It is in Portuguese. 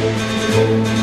Música